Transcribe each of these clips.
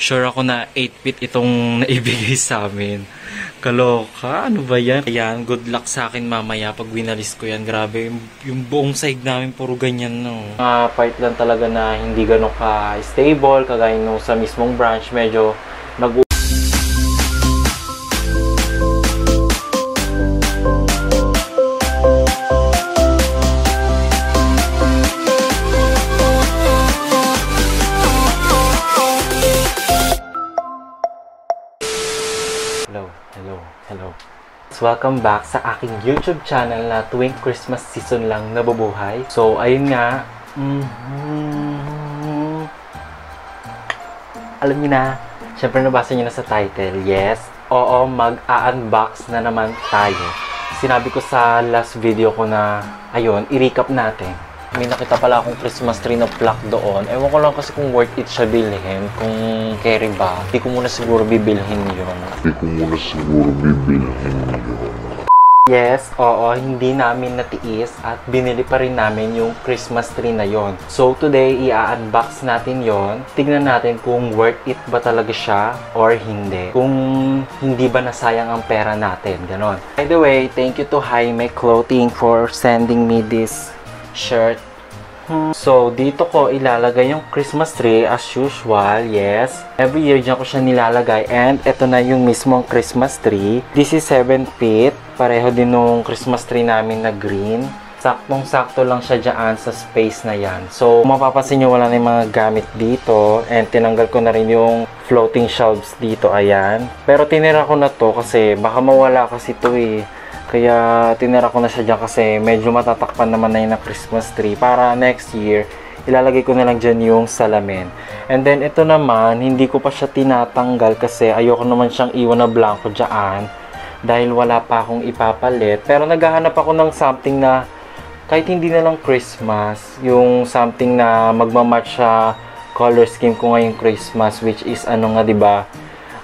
sure ako na 8 feet itong naibigay sa amin. Kaloka, ano ba yan? Ayan, good luck sa akin mamaya pag winalis ko yan. Grabe, yung, yung buong side namin puro ganyan, no. Mga uh, part lang talaga na hindi ganun ka-stable, kagaya nung sa mismong branch, medyo nag welcome back sa aking YouTube channel na tuwing Christmas season lang nabubuhay. So, ayun nga. Mm-hmm. Alam niyo na, syempre nabasa niyo na sa title. Yes, oo, mag-unbox na naman tayo. Sinabi ko sa last video ko na, ayun, i-recap natin. May nakita pala akong Christmas tree na plaque doon. Ewan ko lang kasi kung worth it siya bilhin. Kung carry ba, hindi ko muna siguro bibilhin yun. Hindi ko muna siguro bibilhin yun. Yes, oo, hindi namin natiis at binili pa rin namin yung Christmas tree na yon. So today, i-unbox natin yon. Tignan natin kung worth it ba talaga siya or hindi. Kung hindi ba nasayang ang pera natin, ganon. By the way, thank you to Jaime Clothing for sending me this shirt So, dito ko ilalagay yung Christmas tree as usual, yes. Every year dyan ko siya nilalagay and ito na yung mismong Christmas tree. This is 7 feet. Pareho din nung Christmas tree namin na green. Saktong-sakto lang siya dyan sa space na yan. So, mapapansin nyo wala na yung mga gamit dito. And tinanggal ko na rin yung floating shelves dito, ayan. Pero tinira ko na to kasi baka mawala kasi to eh. Kaya tinira ko na siya dyan kasi medyo matatakpan naman na yun na Christmas tree. Para next year, ilalagay ko na lang dyan yung salamin. And then ito naman, hindi ko pa siya tinatanggal kasi ayoko naman siyang iwan na blanco dyan. Dahil wala pa akong ipapalit. Pero naghahanap ako ng something na kahit hindi na lang Christmas, yung something na magmamatch sa color scheme ko ngayong Christmas which is ano nga 'di ba?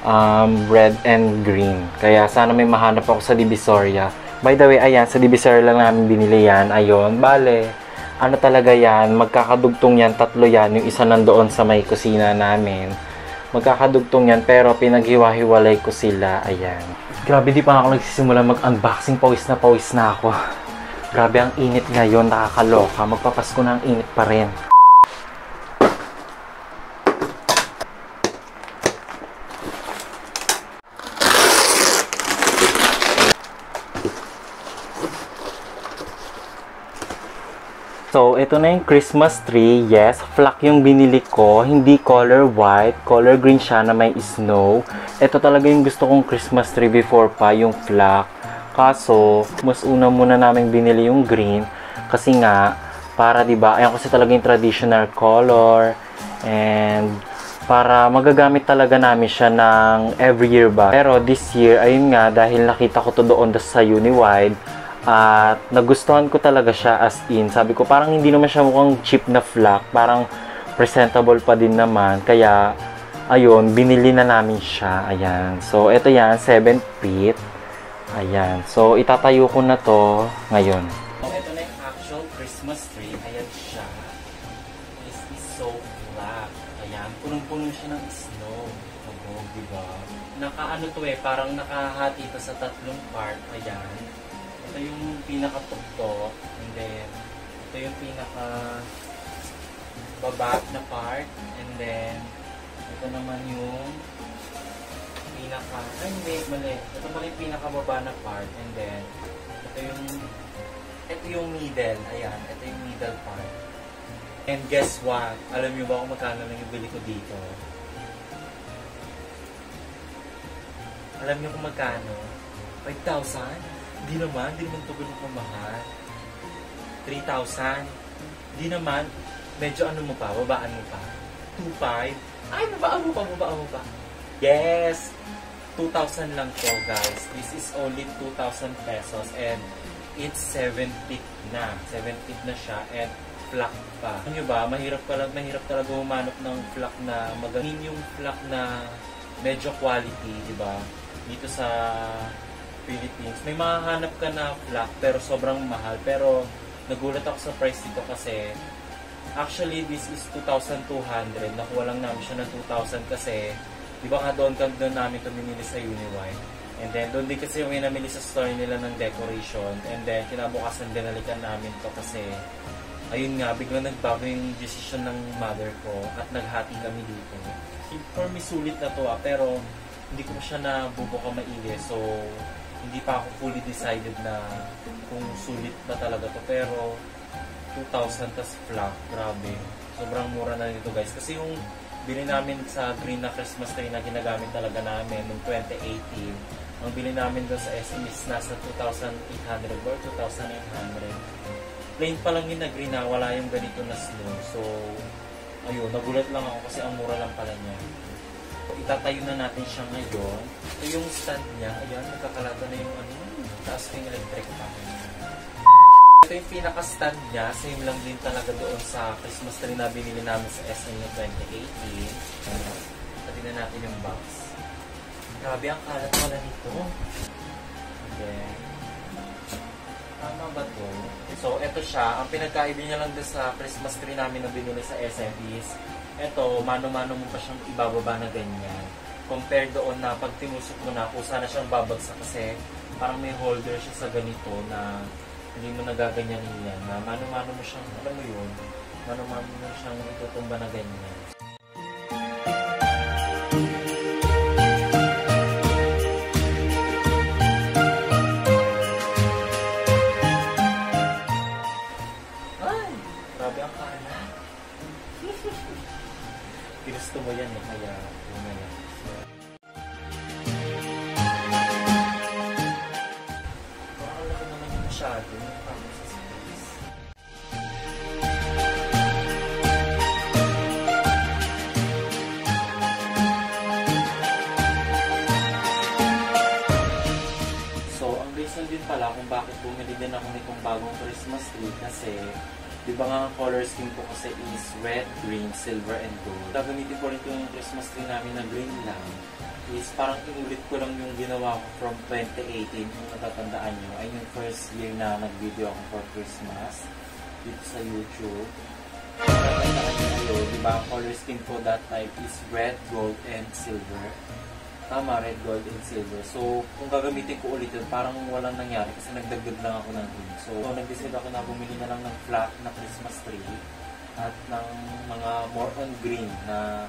Um, red and green. Kaya sana may mahanap ako sa Divisoria. By the way, ayan, sa Divisoria lang namin binili yan. Ayun, bale, ano talaga yan, magkakadugtong yan, tatlo yan, yung isa nandoon sa may kusina namin. Magkakadugtong yan, pero pinaghiwa-hiwalay ko sila, ayan. Grabe, di pa ako nagsisimula mag-unboxing, pawis na pawis na ako. Grabe, ang init ngayon, nakakaloka. Magpapasko na ang init pa rin. So, ito na yung Christmas tree. Yes, flock yung binili ko. Hindi color white. Color green siya na may snow. Ito talaga yung gusto kong Christmas tree before pa, yung flock. Kaso, mas una muna namin binili yung green. Kasi nga, para ba? Ayan kasi talaga yung traditional color and para magagamit talaga namin siya ng every year ba. Pero this year, ayun nga, dahil nakita ko to doon sa Uniwide, at nagustuhan ko talaga siya as in. Sabi ko, parang hindi naman siya mukhang cheap na flock. Parang presentable pa din naman. Kaya, ayun, binili na namin siya. Ayan. So, ito yan, 7 feet. Ayan. So, itatayo ko na to ngayon. So, ito na yung actual Christmas tree. Ayan siya. This is so flat. Ayan. Punong-puno siya ng snow. Kabog, diba? Nakaano to eh, parang nakahati to sa tatlong part. Ayan ito yung pinaka-tuktok and then ito yung pinaka baba na part and then ito naman yung pinaka ay hindi mali. Ito pala yung pinaka baba na part and then ito yung ito yung middle ayan ito yung middle part. And guess what? Alam niyo ba kung magkano lang yung bili ko dito? Alam niyo kung magkano? 5,000 Di naman, di naman ito ganun kamahal. 3,000. Di naman, medyo ano mo pa, babaan mo pa. 2,500. Ay, babaan mo pa, babaan mo pa. Yes! 2,000 lang to, guys. This is only 2,000 pesos and it's 7 feet na. 7 feet na siya and flock pa. Ano ba, mahirap, pala, mahirap talaga humanap ng flock na magaling yung flock na medyo quality, di ba? Dito sa Philippines, may mahanap ka na flock pero sobrang mahal. Pero nagulat ako sa price dito kasi Actually, this is 2,200. Nakuha lang namin siya ng 2,000 kasi, di ba nga doon, doon namin ito binili sa Uniwine. And then, doon din kasi yung inamili sa store nila ng decoration. And then, kinabukasan binalikan namin to kasi, ayun nga, biglang nagbago yung decision ng mother ko at naghati kami dito. For me, sulit na to ah, pero hindi ko siya nabubuka maili. So, hindi pa ako fully decided na kung sulit ba talaga to. Pero, 2,000 tas flat. Grabe. Sobrang mura na nito guys. Kasi yung bili namin sa green na Christmas tree na ginagamit talaga namin noong 2018, ang bili namin doon sa SM is nasa 2,800 or 2,900. Plain pa lang yun na green na wala yung ganito na snow. So, ayun, nagulat lang ako kasi ang mura lang pala niya. Itatayo na natin siya ngayon. Ito yung stand niya. Ayan, nagkakalata na yung ano, taas yung electric pa. Ito yung pinaka-stand niya. Same lang din talaga doon sa Christmas tree na binili namin sa SM no 2018. Tabi na natin yung box. Grabe ang kalat pala nito. Okay. Tama ba to? So, ito siya. Ang pinagkaiba niya lang doon sa Christmas tree namin na binili sa SM is ito, mano-mano mo pa siyang ibababa na ganyan. Compared doon na pag tinusok mo na, kusa na siyang babagsak kasi parang may holder siya sa ganito na hindi mo nagaganyanin yan. Na mano-mano mo siyang, alam mo yun, mano-mano mo siyang itutumba na ganyan. Tree kasi di ba nga ang color scheme ko kasi is red, green, silver, and gold. Gagamitin ko rin yung Christmas tree namin na green lang is parang inulit ko lang yung ginawa ko from 2018 kung natatandaan nyo ay yung first year na nag-video ako for Christmas dito sa YouTube. Natatandaan nyo di ba color scheme ko that type is red, gold, and silver. Tama, red, gold, and silver. So, kung gagamitin ko ulit yun, parang walang nangyari kasi nagdagdag lang ako ng green. So, so nag-decide ako na bumili na lang ng flat na Christmas tree at ng mga more on green na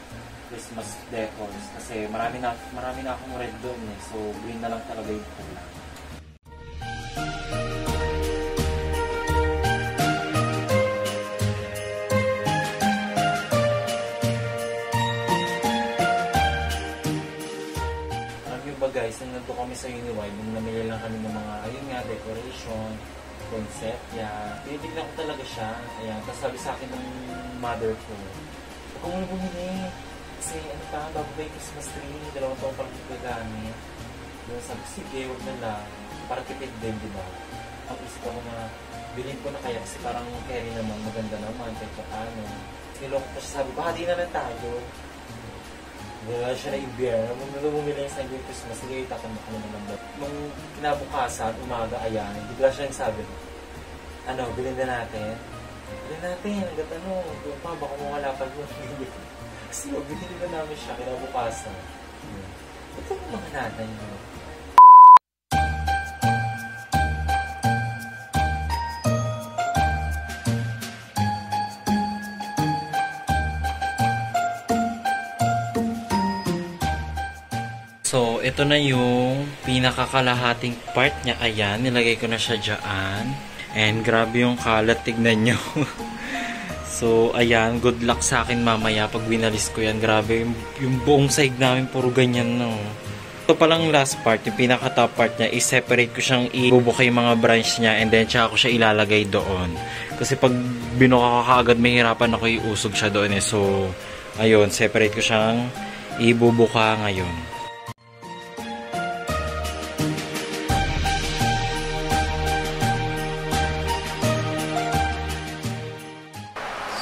Christmas decors kasi marami na marami na akong red doon eh. So, green na lang talaga yung kulay. Sa Uniwide, nung namili lang kami ng mga, ayun nga, decoration, concept, yan. Tinitignan ko talaga siya. Ayan, tapos sabi sa akin ng mother ko, huwag ka muna bumili. Kasi ano pa, bago ba yung Christmas tree, dalawang taon parang gagamit. Yung sabi, sige, huwag na lang. Para tipid din, di ba? Ang isip ako na, bilhin ko na kaya kasi parang carry naman, maganda naman, kahit pa ano. Niloko ko siya, sabi, baka di na lang tayo. Wala siya na i-bear. Nung nung bumili sa New Christmas, sige, itakon mo kami naman ba? Nung kinabukasan, umaga, ayan, bigla siya nagsabi, ano, bilhin na natin. Bilhin natin, hanggat ano, doon pa, baka mawala pa doon. Kasi no, binili na namin siya kinabukasan. Ito yung mga nanay mo. So, ito na yung pinakakalahating part niya. Ayan, nilagay ko na siya dyan. And grabe yung kalat, tignan nyo. so, ayan, good luck sa akin mamaya pag winalis ko yan. Grabe, yung, yung buong side namin puro ganyan, no. Ito palang last part, yung pinaka top part niya, i-separate ko siyang ibubuka yung mga branch niya and then tsaka ko siya ilalagay doon. Kasi pag binuka ka kaagad, mahirapan ako iusog siya doon eh. So, ayun, separate ko siyang ibubuka ngayon.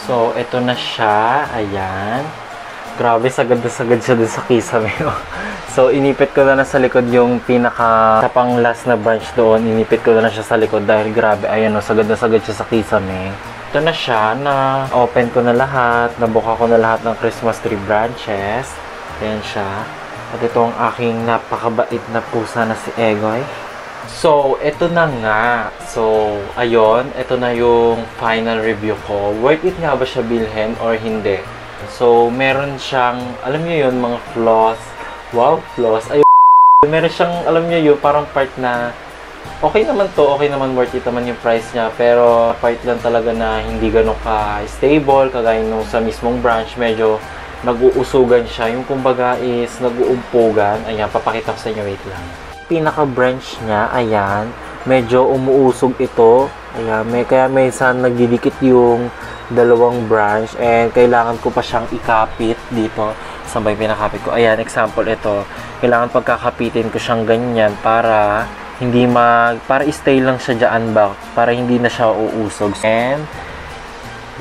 So, ito na siya. Ayan. Grabe, sagad na sagad siya dun sa kisame. so, inipit ko na na sa likod yung pinaka sa pang last na branch doon. Inipit ko na na siya sa likod dahil grabe, ayan o, sagad na sagad siya sa kisame. ito na siya na open ko na lahat, nabuka ko na lahat ng Christmas tree branches. Ayan siya. At ito ang aking napakabait na pusa na si Egoy. So, ito na nga. So, ayun, ito na yung final review ko. Worth it nga ba siya bilhin or hindi? So, meron siyang, alam niyo yun, mga flaws. Wow, flaws. Ayun, meron siyang, alam niyo yun, parang part na okay naman to, okay naman worth it naman yung price niya, pero part lang talaga na hindi ganun ka-stable, kagaya nung sa mismong branch, medyo nag-uusugan siya. Yung kumbaga is nag-uumpugan. Ayan, papakita ko sa inyo, wait lang. Pinaka-branch niya, ayan, medyo umuusog ito. Ayan, may, kaya minsan nagdidikit yung dalawang branch and kailangan ko pa siyang ikapit dito sabay pinakapit ko. Ayan, example ito. Kailangan pagkakapitin ko siyang ganyan para hindi mag para stay lang siya diyan back para hindi na siya uusog and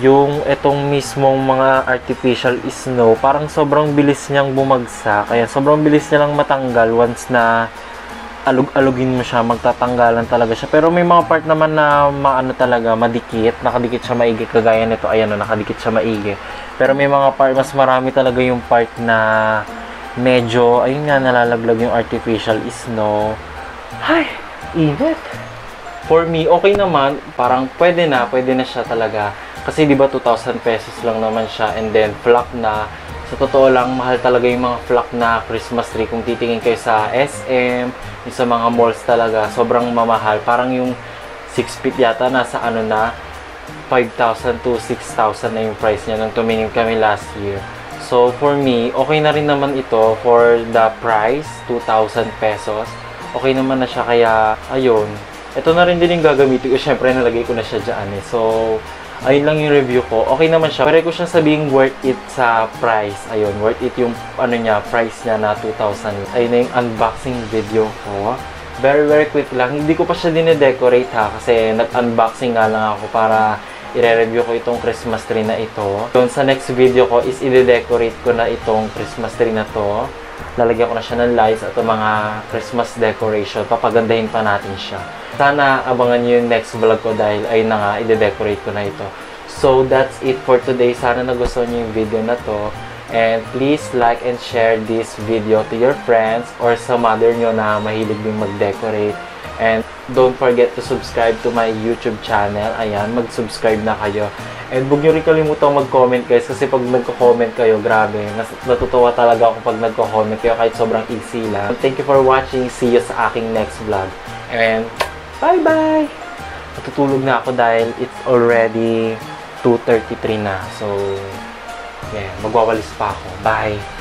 yung itong mismong mga artificial snow parang sobrang bilis niyang bumagsak kaya sobrang bilis niya lang matanggal once na alug-alugin mo siya magtatanggalan talaga siya pero may mga part naman na maano talaga madikit nakadikit siya maigi kagaya nito ayan na nakadikit siya maigi pero may mga part mas marami talaga yung part na medyo ayun nga nalalaglag yung artificial snow ay, init. For me, okay naman. Parang pwede na, pwede na siya talaga. Kasi di ba 2,000 pesos lang naman siya and then flock na. Sa totoo lang, mahal talaga yung mga flock na Christmas tree. Kung titingin kayo sa SM, yung sa mga malls talaga, sobrang mamahal. Parang yung 6 feet yata, nasa ano na, 5,000 to 6,000 na yung price niya nung tumingin kami last year. So, for me, okay na rin naman ito for the price, 2,000 pesos okay naman na siya kaya ayun ito na rin din yung gagamitin ko syempre nalagay ko na siya dyan eh so ayun lang yung review ko. Okay naman siya. Pero ko siya sabing worth it sa price. Ayun worth it yung ano niya price niya na 2,000 ayun na yung unboxing video ko. Very very quick lang. Hindi ko pa siya dine-decorate ha kasi nag-unboxing nga lang ako para i-review ko itong Christmas tree na ito. Yun, sa next video ko is i-decorate ko na itong Christmas tree na to lalagyan ko na siya ng lights at mga Christmas decoration. Papagandahin pa natin siya. Sana abangan niyo yung next vlog ko dahil ayun na nga, i-decorate ko na ito. So, that's it for today. Sana nagustuhan niyo yung video na to. And please like and share this video to your friends or sa mother nyo na mahilig din mag-decorate. And don't forget to subscribe to my YouTube channel. Ayan, mag-subscribe na kayo. And huwag nyo rin kalimutang mag-comment guys kasi pag nagko-comment kayo, grabe, natutuwa talaga ako pag nagko-comment kayo kahit sobrang easy lang. Thank you for watching. See you sa aking next vlog. And bye-bye! Natutulog na ako dahil it's already 2.33 na. So, yeah, magwawalis pa ako. Bye!